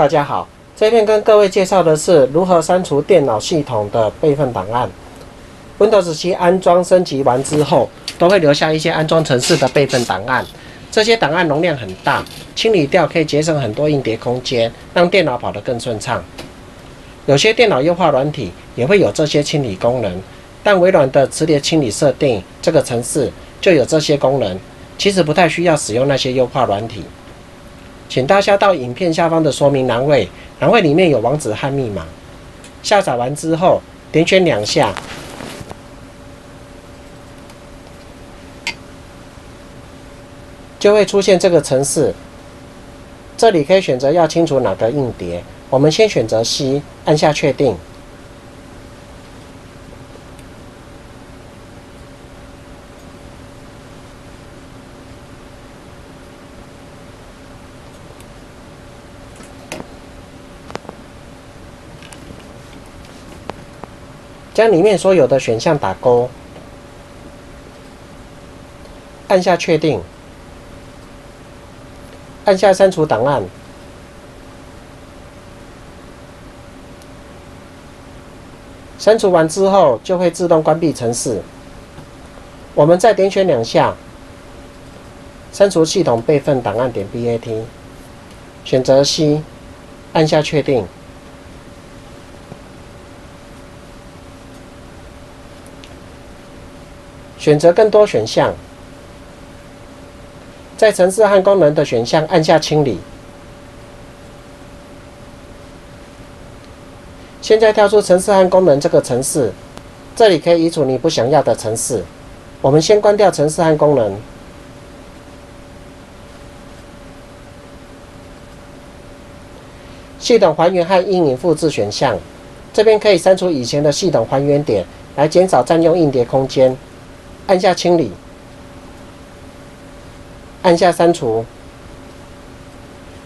大家好，这边跟各位介绍的是如何删除电脑系统的备份档案。Windows 7安装升级完之后，都会留下一些安装程式的备份档案。这些档案容量很大，清理掉可以节省很多硬碟空间，让电脑跑得更顺畅。有些电脑优化软体也会有这些清理功能，但微软的磁碟清理设定这个程式就有这些功能，其实不太需要使用那些优化软体。请大家到影片下方的说明栏位，栏位里面有网址和密码。下载完之后，点选两下，就会出现这个程式。这里可以选择要清除哪个硬碟，我们先选择 C，按下确定。将里面所有的选项打勾，按下确定，按下删除档案。删除完之后，就会自动关闭程式。我们再点选两下，删除系统备份档案点 BAT，选择 C，按下确定。选择更多选项，在城市和功能的选项按下清理。现在跳出城市和功能这个城市，这里可以移除你不想要的城市。我们先关掉城市和功能。系统还原和阴影复制选项，这边可以删除以前的系统还原点，来减少占用硬碟空间。按下清理，按下删除。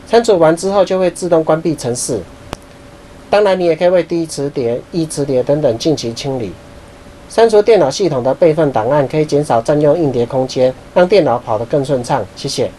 删除完之后就会自动关闭程式。当然，你也可以为低磁碟、一磁碟等等进行清理。删除电脑系统的备份档案，可以减少占用硬碟空间，让电脑跑得更顺畅。谢谢。